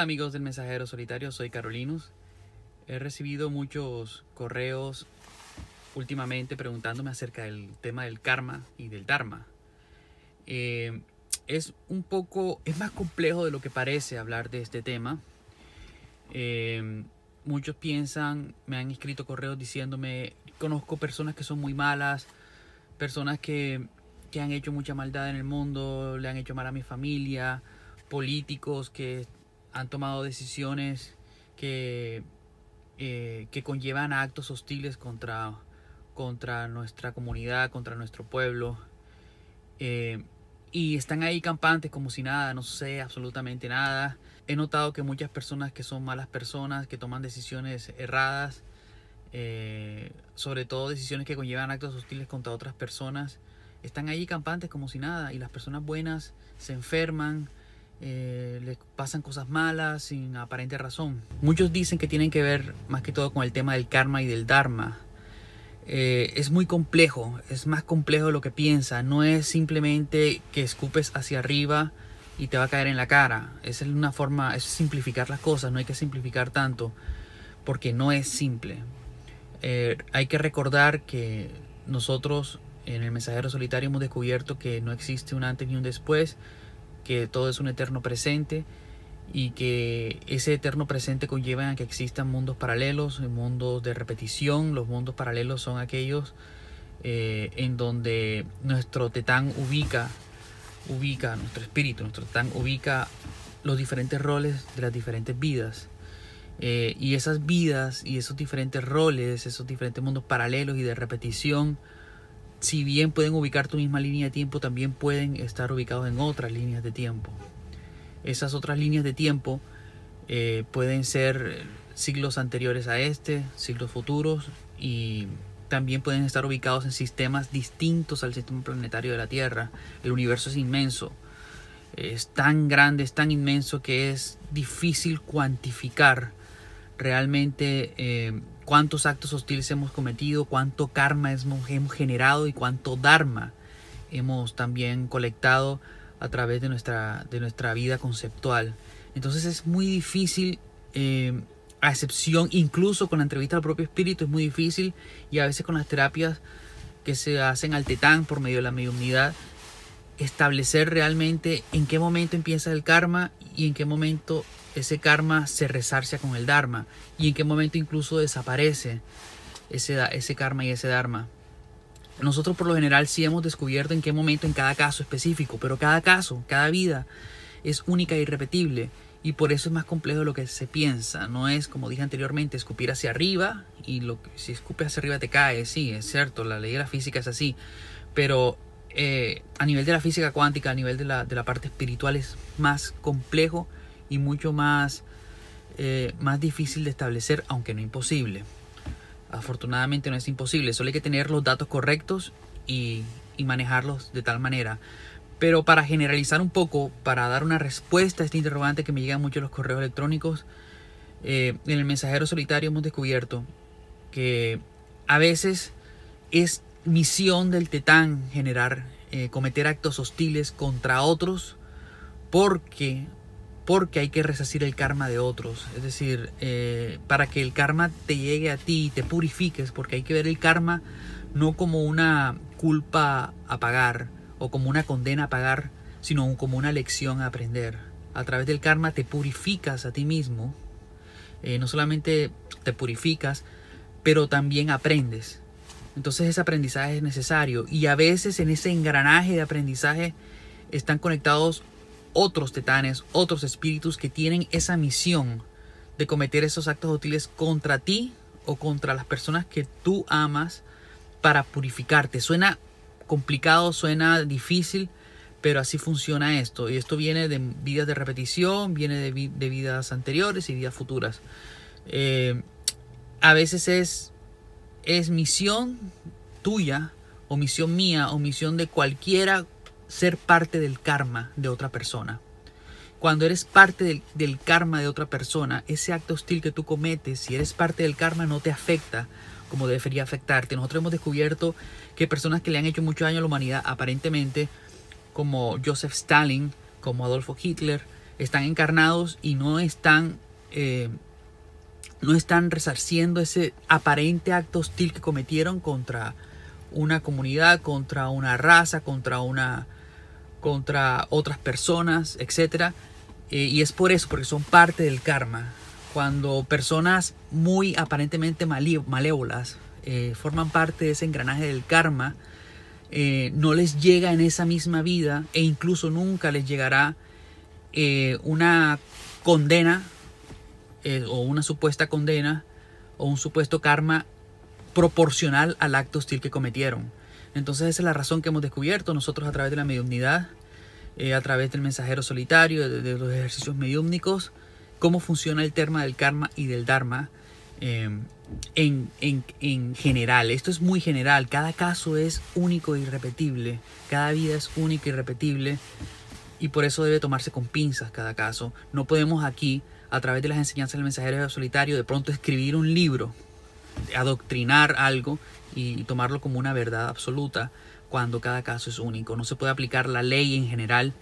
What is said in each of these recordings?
Amigos del Mensajero Solitario, soy Carolinus. He recibido muchos correos últimamente preguntándome acerca del tema del karma y del dharma. Eh, es un poco, es más complejo de lo que parece hablar de este tema. Eh, muchos piensan, me han escrito correos diciéndome, conozco personas que son muy malas, personas que, que han hecho mucha maldad en el mundo, le han hecho mal a mi familia, políticos que han tomado decisiones que, eh, que conllevan actos hostiles contra, contra nuestra comunidad, contra nuestro pueblo. Eh, y están ahí campantes como si nada, no sé absolutamente nada. He notado que muchas personas que son malas personas, que toman decisiones erradas, eh, sobre todo decisiones que conllevan actos hostiles contra otras personas, están ahí campantes como si nada. Y las personas buenas se enferman, eh, les pasan cosas malas sin aparente razón. Muchos dicen que tienen que ver más que todo con el tema del karma y del dharma. Eh, es muy complejo, es más complejo de lo que piensa. No es simplemente que escupes hacia arriba y te va a caer en la cara. Es una forma, es simplificar las cosas, no hay que simplificar tanto porque no es simple. Eh, hay que recordar que nosotros en el mensajero solitario hemos descubierto que no existe un antes ni un después que todo es un eterno presente y que ese eterno presente conlleva a que existan mundos paralelos, mundos de repetición. Los mundos paralelos son aquellos eh, en donde nuestro tetán ubica, ubica, nuestro espíritu, nuestro tetán ubica los diferentes roles de las diferentes vidas. Eh, y esas vidas y esos diferentes roles, esos diferentes mundos paralelos y de repetición, si bien pueden ubicar tu misma línea de tiempo, también pueden estar ubicados en otras líneas de tiempo. Esas otras líneas de tiempo eh, pueden ser siglos anteriores a este, siglos futuros y también pueden estar ubicados en sistemas distintos al sistema planetario de la Tierra. El universo es inmenso, es tan grande, es tan inmenso que es difícil cuantificar realmente eh, cuántos actos hostiles hemos cometido, cuánto karma hemos, generado y cuánto dharma hemos también colectado a través de nuestra, de nuestra vida conceptual. Entonces es muy difícil, eh, a excepción, incluso con la entrevista al propio espíritu, es muy difícil y a veces con las terapias que se hacen al tetán por medio de la mediunidad, establecer realmente en qué momento empieza el karma y en qué momento ese karma se resarcia con el Dharma y en qué momento incluso desaparece ese, ese karma y ese Dharma. Nosotros por lo general sí hemos descubierto en qué momento en cada caso específico, pero cada caso, cada vida es única e irrepetible y por eso es más complejo de lo que se piensa. No es, como dije anteriormente, escupir hacia arriba y lo que, si escupes hacia arriba te cae. Sí, es cierto, la ley de la física es así, pero eh, a nivel de la física cuántica, a nivel de la, de la parte espiritual es más complejo y mucho más, eh, más difícil de establecer, aunque no imposible. Afortunadamente no es imposible, solo hay que tener los datos correctos y, manejarlos de tal manera. Pero para generalizar un poco, para dar una respuesta a este interrogante que me llegan mucho los correos electrónicos, eh, en el mensajero solitario hemos descubierto que a veces es misión del tetán generar, eh, cometer actos hostiles contra otros porque porque hay que resacir el karma de otros. Es decir, eh, para que el karma te llegue a ti y te purifiques, porque hay que ver el karma no como una culpa a pagar o como una condena a pagar, sino como una lección a aprender. A través del karma te purificas a ti mismo. Eh, no solamente te purificas, pero también aprendes. Entonces ese aprendizaje es necesario y a veces en ese engranaje de aprendizaje están conectados otros tetanes, otros espíritus que tienen esa misión de cometer esos actos útiles contra ti o contra las personas que tú amas para purificarte. Suena complicado, suena difícil, pero así funciona esto. Y esto viene de vidas de repetición, viene de, vidas anteriores y vidas futuras. Eh, a veces es, es misión tuya o misión mía o misión de cualquiera ser parte del karma de otra persona. Cuando eres parte del, karma de otra persona, ese acto hostil que tú cometes, si eres parte del karma, no te afecta como debería afectarte. Nosotros hemos descubierto que personas que le han hecho mucho daño a la humanidad, aparentemente, como Joseph Stalin, como Adolfo Hitler, están encarnados y no están, eh, no están resarciendo ese aparente acto hostil que cometieron contra una comunidad, contra una raza, contra una contra otras personas, etc. Eh, y es por eso, porque son parte del karma. Cuando personas muy aparentemente malévolas eh, forman parte de ese engranaje del karma, eh, no les llega en esa misma vida e incluso nunca les llegará una condena o una supuesta condena o un supuesto karma proporcional al acto hostil que cometieron. Entonces esa es la razón que hemos descubierto nosotros a través de la mediunidad, eh, a través del mensajero solitario, de, los ejercicios mediúmnicos, cómo funciona el tema del karma y del dharma em, en, en, en, general. Esto es muy general, cada caso es único e irrepetible, cada vida es única y irrepetible y por eso debe tomarse con pinzas cada caso. No podemos aquí, a través de las enseñanzas del mensajero solitario, de pronto escribir un libro adoctrinar algo y tomarlo como una verdad absoluta cuando cada caso es único. No se puede aplicar la ley en general,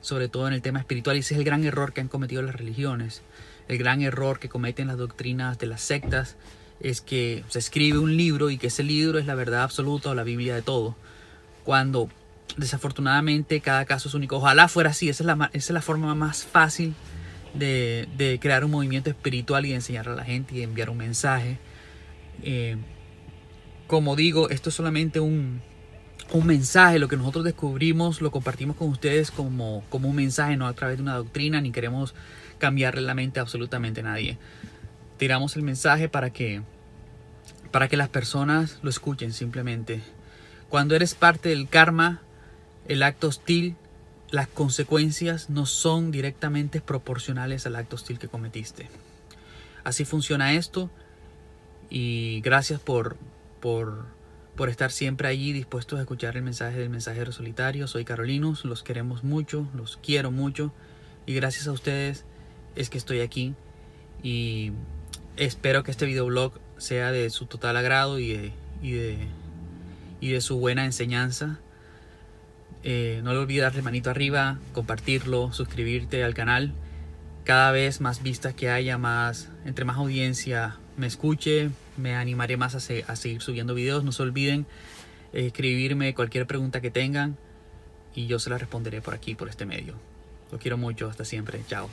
sobre todo en el tema espiritual, y ese es el gran error que han cometido las religiones. El gran error que cometen las doctrinas de las sectas es que se escribe un libro y que ese libro es la verdad absoluta o la Biblia de todo, cuando desafortunadamente cada caso es único. Ojalá fuera así, esa es la, esa es la forma más fácil de, de crear un movimiento espiritual y de enseñar a la gente y de enviar un mensaje eh, como digo, esto es solamente un, un, mensaje, lo que nosotros descubrimos lo compartimos con ustedes como, como un mensaje, no a través de una doctrina, ni queremos cambiarle la mente a absolutamente nadie. Tiramos el mensaje para que, para que las personas lo escuchen simplemente. Cuando eres parte del karma, el acto hostil, las consecuencias no son directamente proporcionales al acto hostil que cometiste. Así funciona esto y gracias por, por, por estar siempre allí dispuestos a escuchar el mensaje del mensajero solitario. Soy Carolinus, los queremos mucho, los quiero mucho y gracias a ustedes es que estoy aquí y espero que este videoblog sea de su total agrado y de, y de, y de su buena enseñanza. Eh, no le olvides darle manito arriba, compartirlo, suscribirte al canal. Cada vez más vistas que haya, más, entre más audiencia me escuche, me animaré más a, seguir subiendo videos. No se olviden escribirme cualquier pregunta que tengan y yo se la responderé por aquí, por este medio. Lo quiero mucho, hasta siempre. Chao.